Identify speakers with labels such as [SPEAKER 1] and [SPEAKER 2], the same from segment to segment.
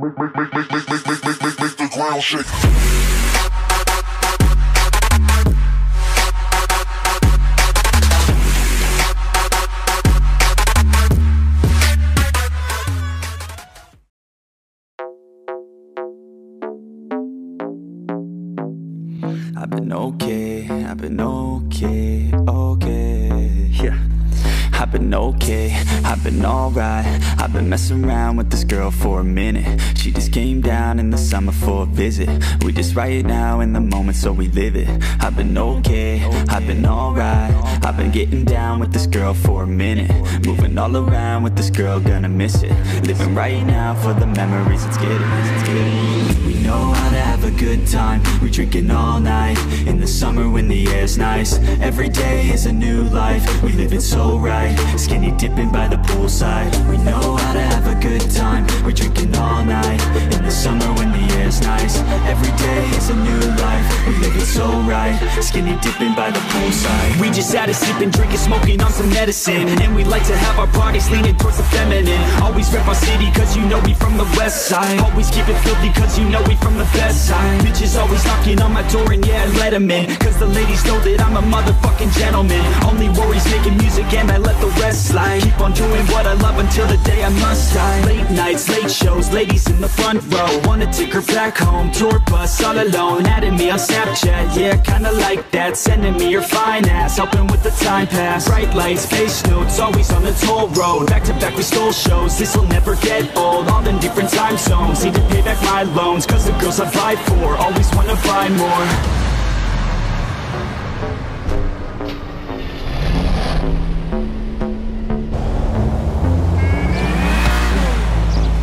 [SPEAKER 1] make, make, make, make, make, make, make, make, make, the ground shake.
[SPEAKER 2] I've been okay, I've been okay, okay, yeah. Been okay, I've been alright. I've been messing around with this girl for a minute. She just came down in the summer for a visit. We just right now in the moment so we live it. I've been okay, I've been alright. I've been getting down with this girl for a minute. Moving all around with this girl, gonna miss it. Living right now for the memories, let's get it, let's get it We know how to have a good time. We drinking all night. In the summer when the air's nice. Every day is a new life. We live it so right Skinny dipping by the poolside. We know how to have a good time. We're drinking all night. In the summer when the air's nice. Every day is a new life. We live it so right. Skinny dipping by the poolside.
[SPEAKER 3] We just had a sleeping, drinking, smoking on some medicine. And we like to have our parties leaning towards the feminine Always rep our city cause you know we from the west side. Always keep it filthy cause you know we from the best side. Bitches always knocking on my door and yeah, let 'em in. Cause the ladies know that I'm a motherfucking gentleman. Only worries making music and I let the rest slide. Keep on doing what I love until the day I must die. Late nights, late shows, ladies in the front row. Wanna take her back home, tour bus all alone. Adding me on Snapchat, yeah, kinda like that. Sending me your fine ass, helping with the time pass. Bright lights, face notes, always on the toll road. Back to back we stole shows, this'll never get old. All in different time zones, need to pay back my loans Cause the girls I buy for, always wanna buy more.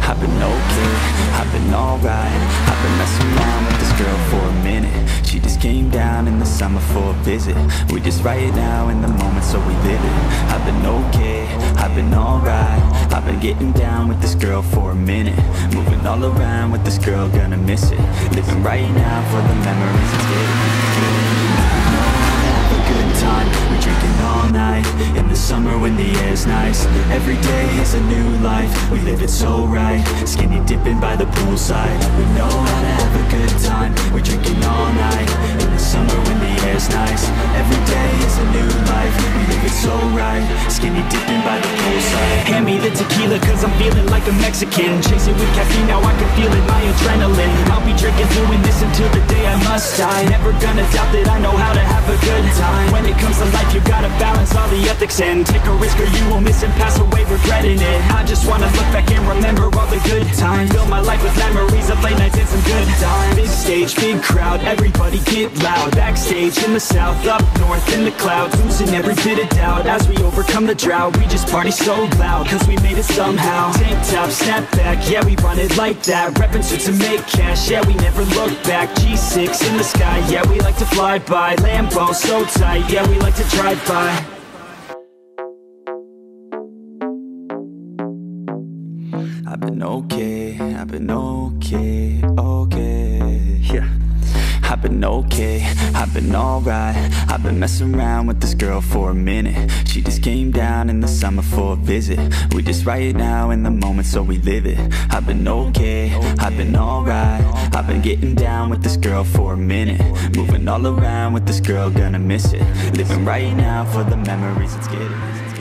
[SPEAKER 2] I've been okay, I've been alright. I've been messing around with this girl for a minute. She just came down in the summer for a visit. We just right now in the moment so we live it. I've been okay, I've been alright I've been getting down with this girl for a minute. Moving all around with this girl, gonna miss it. Living right now for the memories, let's get it, let's get it have a good time We're drinking all night. In the summer when the air's nice. Every day is a new life We live it so right. Skinny dipping by the poolside. We know how to have a good time We're drinking all night. In the summer when the air's nice. Every day is a new life We live it so right. Skinny dipping by the poolside.
[SPEAKER 3] Hand me tequila cause I'm feeling like a Mexican. Chase it with caffeine, now I can feel it, my adrenaline. I'll be drinking, doing this until the day I must die. Never gonna doubt that I know how to have a good time. When it comes to life, you gotta balance all the ethics and Take a risk or you will miss and pass away regretting it. I just wanna look back and remember good times Fill my life with memories of late nights and some good times. Big stage, big crowd, everybody get loud. Backstage in the south, up north in the clouds Losing every bit of doubt. As we overcome the drought We just party so loud, cause we made it somehow. Tank top, snap back, yeah we run it like that. Reppin' suits to make cash, yeah we never look back. G6 in the sky, yeah we like to fly by. Lambo so tight, yeah we like to drive by
[SPEAKER 2] I've been okay, I've been okay, okay, yeah. I've been okay, I've been alright. I've been messing around with this girl for a minute. She just came down in the summer for a visit. We just right now in the moment so we live it. I've been okay, I've been alright. I've been getting down with this girl for a minute. Moving all around with this girl, gonna miss it. Living right now for the memories, let's get it